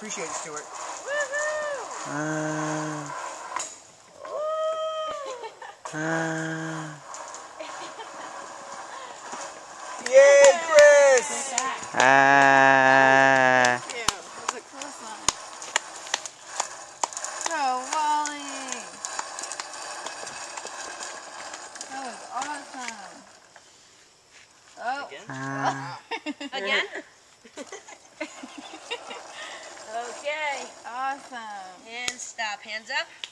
appreciate it, Stuart. Woohoo! Uh, uh, Yay, Chris! uh, Thank you. That was a close one. Go, Wally! That was awesome. Oh. uh. Again? Awesome. And stop. Hands up.